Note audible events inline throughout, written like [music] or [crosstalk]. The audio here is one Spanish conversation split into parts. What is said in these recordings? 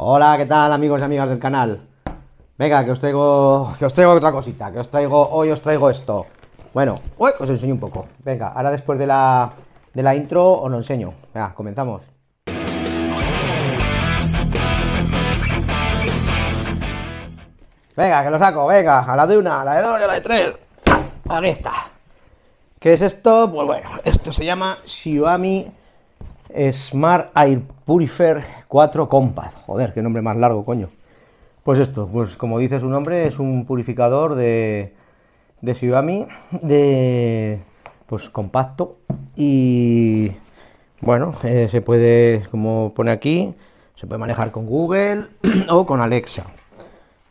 Hola, ¿qué tal amigos y amigas del canal? Venga, que os traigo, que os traigo otra cosita, que os traigo, hoy os traigo esto. Bueno, os enseño un poco. Venga, ahora después de la, de la intro os lo enseño. Venga, comenzamos. Venga, que lo saco, venga, a la de una, a la de dos a la de tres. Aquí está. ¿Qué es esto? Pues bueno, esto se llama Xiaomi Smart Air Purifier 4 Compact. Joder, qué nombre más largo, coño. Pues esto, pues como dice su nombre, es un purificador de, de Xiaomi, de pues compacto y bueno, eh, se puede, como pone aquí, se puede manejar con Google [clears throat] o con Alexa.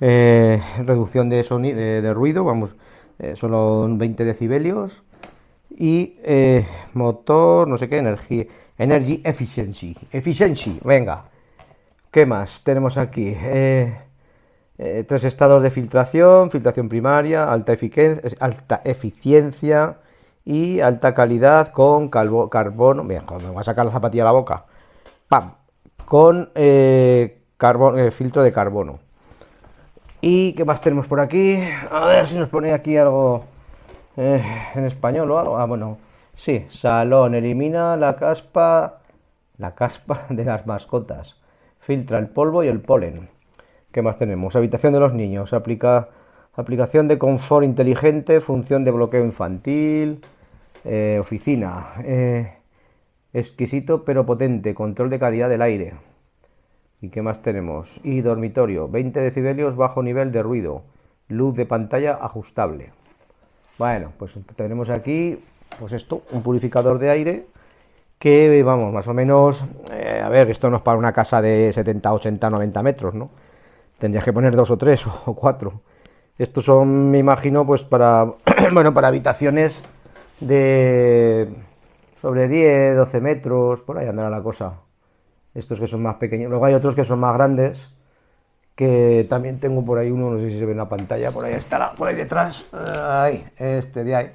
Eh, reducción de, sonido, de, ruido, vamos, eh, solo 20 decibelios y motor, no sé qué, energía, energy efficiency, efficiency, venga. ¿Qué más tenemos aquí? tres estados de filtración, filtración primaria, alta, alta eficiencia y alta calidad con carbono. Me voy a sacar la zapatilla a la boca. ¡Pam! Con eh, eh, filtro de carbono. ¿Y qué más tenemos por aquí? A ver si nos pone aquí algo eh, en español o algo. Ah, bueno, sí, salón, elimina la caspa, la caspa [laughs] de las mascotas. Filtra el polvo y el polen. ¿Qué más tenemos? Habitación de los niños. Aplica, aplicación de confort inteligente, función de bloqueo infantil, eh, oficina. Eh, exquisito pero potente. Control de calidad del aire. ¿Y qué más tenemos? Y dormitorio. 20 decibelios, bajo nivel de ruido. Luz de pantalla ajustable. Bueno, pues tenemos aquí, pues esto, un purificador de aire que, vamos, más o menos, eh, a ver, esto no es para una casa de 70, 80, 90 metros, ¿no? Tendrías que poner dos o tres [laughs] o cuatro. Estos son, me imagino, pues para, [clears throat] bueno, para habitaciones de sobre 10, 12 metros, por ahí andará la cosa. Estos que son más pequeños. Luego hay otros que son más grandes, que también tengo por ahí uno, no sé si se ve en la pantalla, por ahí estará, por ahí detrás. Ahí, este de ahí.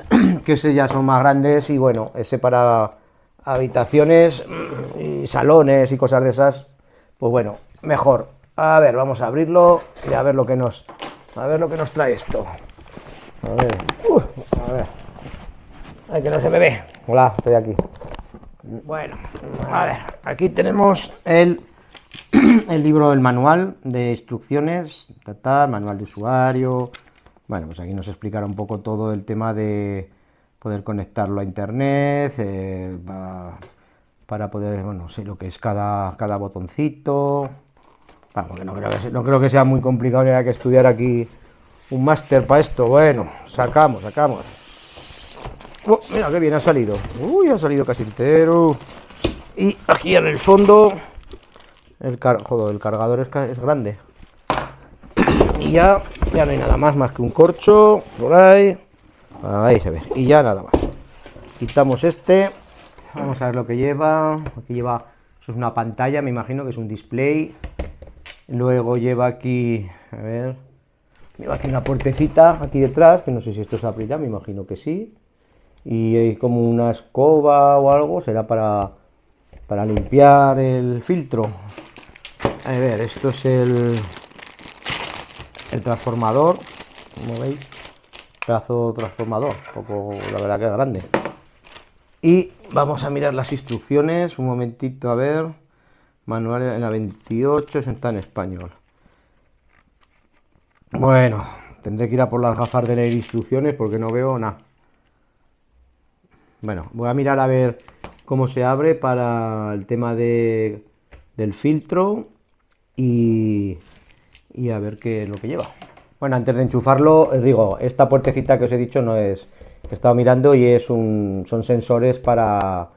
[clears throat] Que ese ya son más grandes y bueno, ese para habitaciones y salones y cosas de esas, pues bueno, mejor. A ver, vamos a abrirlo y a ver lo que nos, a ver lo que nos trae esto. A ver, a ver. Ay, que no se me ve. Hola, estoy aquí. Bueno, a ver, aquí tenemos el, [clears throat] el libro, el manual de instrucciones, manual de usuario. Bueno, pues aquí nos explicará un poco todo el tema de poder conectarlo a internet, eh, para, poder, bueno, sé lo que es cada, cada botoncito, Vamos, que no creo que, sea, no creo que sea muy complicado ni que estudiar aquí un máster para esto. Bueno, sacamos, sacamos. Oh, mira qué bien ha salido. Uy, ha salido casi entero. Y aquí en el fondo, el, joder, el cargador es, grande. [coughs] Y ya, ya no hay nada más, más que un corcho por ahí. Ahí se ve. Y ya nada más. Quitamos este. Vamos a ver lo que lleva. Aquí lleva, es una pantalla, me imagino que es un display. Luego lleva aquí, a ver, lleva aquí una puertecita aquí detrás, que no sé si esto se abrirá, me imagino que sí. Y hay como una escoba o algo, será para, para limpiar el filtro. A ver, esto es el, el transformador, como veis, pedazo transformador, poco, la verdad que grande. Y vamos a mirar las instrucciones, un momentito, a ver. Manual en la 28, está en español. Bueno, tendré que ir a por las gafas de leer instrucciones porque no veo nada. Bueno, voy a mirar a ver cómo se abre para el tema de, del filtro y, y a ver qué es lo que lleva. Bueno, antes de enchufarlo, os digo, esta puertecita que os he dicho no es... He estado mirando y es un, son sensores para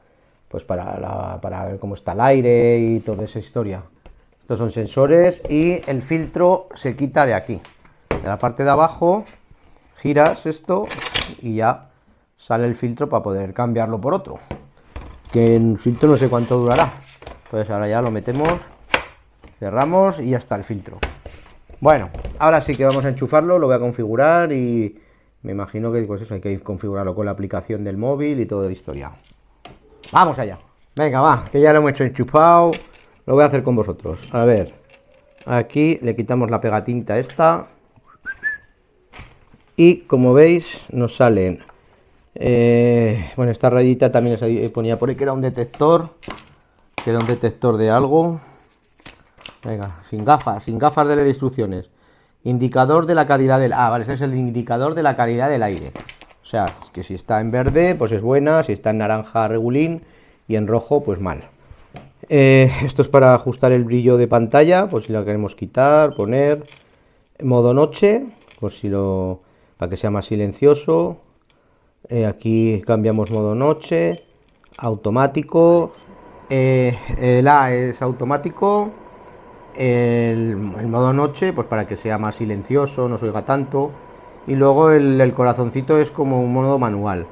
pues para, para ver cómo está el aire y toda esa historia. Estos son sensores y el filtro se quita de aquí. De la parte de abajo giras esto y ya sale el filtro para poder cambiarlo por otro. Que en filtro no sé cuánto durará. Entonces ahora ya lo metemos, cerramos y ya está el filtro. Bueno, ahora sí que vamos a enchufarlo, lo voy a configurar y me imagino que pues eso, hay que configurarlo con la aplicación del móvil y toda la historia. Vamos allá. Venga, va, que ya lo hemos hecho enchufado. lo voy a hacer con vosotros. A ver, aquí le quitamos la pegatinta esta. Y como veis, nos salen... Eh, bueno, esta rayita también se ponía por ahí que era un detector. Que era un detector de algo. Venga, sin gafas, sin gafas de leer instrucciones. Indicador de la calidad del... Ah, vale, ese es el indicador de la calidad del aire. O sea, que si está en verde, pues es buena, si está en naranja, regulín, y en rojo, pues mal. Eh, esto es para ajustar el brillo de pantalla, pues si lo queremos quitar, poner modo noche, pues si lo para que sea más silencioso. Eh, aquí cambiamos modo noche, automático. Eh, el A es automático. El, modo noche, pues para que sea más silencioso, no se oiga tanto y luego el, corazoncito es como un modo manual.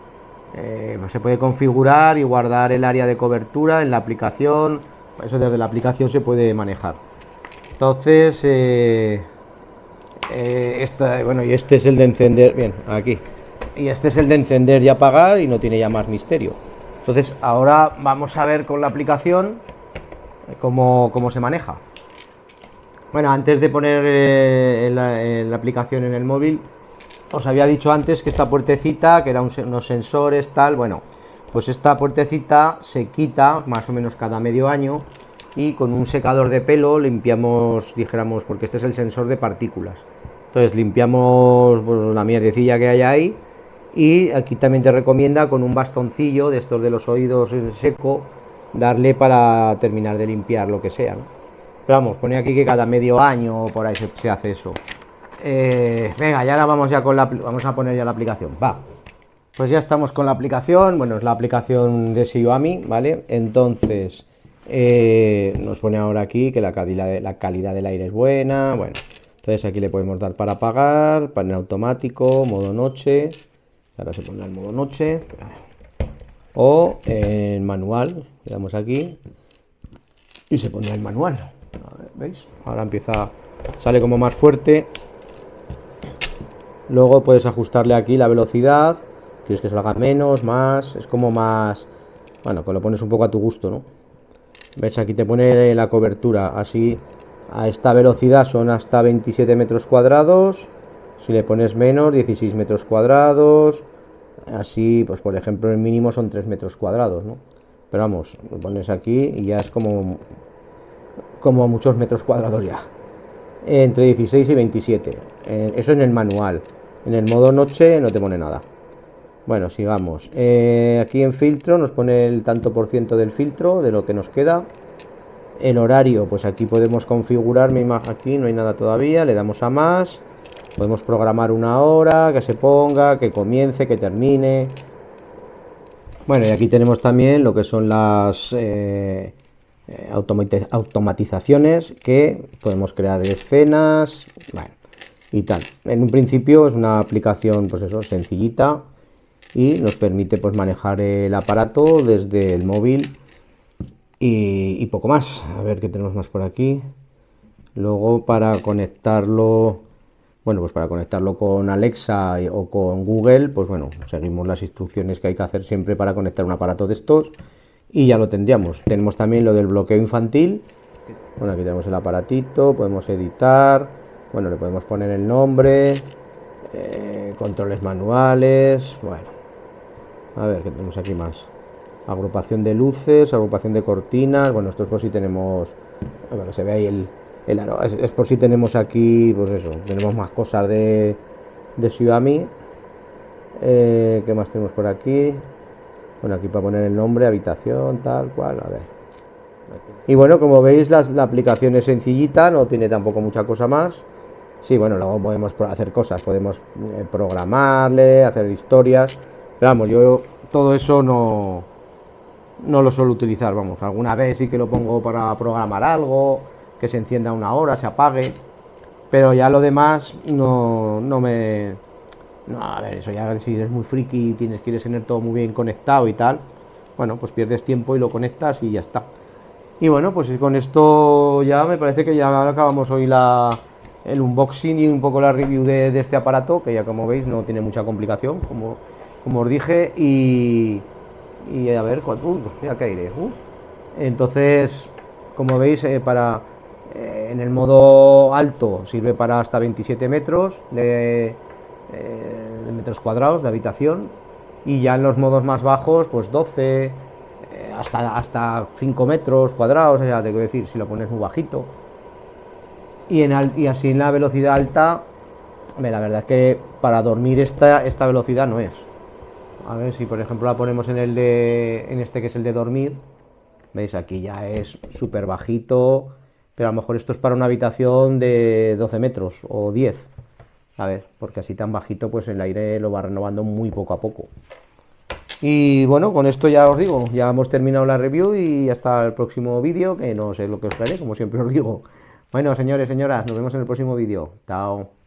Eh, se puede configurar y guardar el área de cobertura en la aplicación. Eso desde la aplicación se puede manejar. Entonces, eh, eh, bueno, y este es el de encender. Bien, aquí. Y este es el de encender y apagar y no tiene ya más misterio. Entonces, ahora vamos a ver con la aplicación cómo, cómo se maneja. Bueno, antes de poner la aplicación en el móvil, os había dicho antes que esta puertecita, que eran unos sensores, tal, bueno, pues esta puertecita se quita más o menos cada medio año y con un secador de pelo limpiamos, dijéramos, porque este es el sensor de partículas. Entonces limpiamos pues, la mierdecilla que hay ahí y aquí también te recomienda con un bastoncillo de estos de los oídos seco darle para terminar de limpiar lo que sea. Vamos, pone aquí que cada medio año por ahí se hace eso. Eh, venga, ya ahora vamos ya con la vamos a poner ya la aplicación. Va. Pues ya estamos con la aplicación. Bueno, es la aplicación de Xiaomi, ¿vale? Entonces, eh, nos pone ahora aquí que la calidad, la calidad del aire es buena. Bueno, entonces aquí le podemos dar para apagar, panel automático, modo noche. Ahora se pone el modo noche. O en manual. Le damos aquí. Y se pone el manual. ¿Veis? Ahora empieza. Sale como más fuerte. Luego puedes ajustarle aquí la velocidad. Quieres que salga menos, más. Es como más... Bueno, que lo pones un poco a tu gusto, ¿no? ¿Ves? Aquí te pone la cobertura. Así, a esta velocidad son hasta 27 metros cuadrados. Si le pones menos, 16 metros cuadrados. Así, pues por ejemplo, el mínimo son 3 metros cuadrados, ¿no? Pero vamos, lo pones aquí y ya es como, como muchos metros cuadrados ya. Entre 16 y 27. Eh, eso en el manual. En el modo noche no te pone nada. Bueno, sigamos. Eh, aquí en filtro nos pone el tanto por ciento del filtro, de lo que nos queda. El horario, pues aquí podemos configurar, mi aquí no hay nada todavía, le damos a más. Podemos programar una hora, que se ponga, que comience, que termine. Bueno, y aquí tenemos también lo que son las eh, eh, automatizaciones, que podemos crear escenas. Y tal. En un principio es una aplicación, pues eso, sencillita y nos permite pues manejar el aparato desde el móvil y, poco más. A ver qué tenemos más por aquí. Luego para conectarlo, bueno, pues para conectarlo con Alexa o con Google, pues bueno, seguimos las instrucciones que hay que hacer siempre para conectar un aparato de estos y ya lo tendríamos. Tenemos también lo del bloqueo infantil. Bueno, aquí tenemos el aparatito, podemos editar, bueno, le podemos poner el nombre, eh, controles manuales, bueno. A ver, ¿qué tenemos aquí más? Agrupación de luces, agrupación de cortinas, bueno, esto es por si tenemos, bueno, se ve ahí el, el aro, es, por si tenemos aquí, pues eso, tenemos más cosas de, de Xiaomi. Eh, ¿Qué más tenemos por aquí? Bueno, aquí para poner el nombre, habitación, tal cual, a ver. Y bueno, como veis, la aplicación es sencillita, no tiene tampoco mucha cosa más. Sí, bueno, luego podemos hacer cosas, podemos eh, programarle, hacer historias. Pero vamos, yo todo eso no, no lo suelo utilizar, vamos. Alguna vez sí que lo pongo para programar algo, que se encienda una hora, se apague. Pero ya lo demás no, no me... No, a ver, eso ya si eres muy friki y tienes, quieres tener todo muy bien conectado y tal, bueno, pues pierdes tiempo y lo conectas y ya está. Y bueno, pues con esto ya me parece que ya acabamos hoy la, el unboxing y un poco la review de, este aparato, que ya como veis no tiene mucha complicación, como, como os dije, y, y a ver, uh, mira que aire, uh. entonces, como veis, eh, para eh, en el modo alto sirve para hasta 27 metros de, eh, metros cuadrados de habitación y ya en los modos más bajos, pues 12, hasta, hasta 5 metros cuadrados, o sea, te quiero decir, si lo pones muy bajito. Y, en y así en la velocidad alta, la verdad es que para dormir esta, esta velocidad no es. A ver si por ejemplo la ponemos en el de. en este que es el de dormir. ¿Veis? Aquí ya es súper bajito. Pero a lo mejor esto es para una habitación de 12 metros o 10. A ver, porque así tan bajito, pues el aire lo va renovando muy poco a poco. Y bueno, con esto ya os digo, ya hemos terminado la review y hasta el próximo vídeo, que no sé lo que os traeré, como siempre os digo. Bueno, señores, señoras, nos vemos en el próximo vídeo. Chao.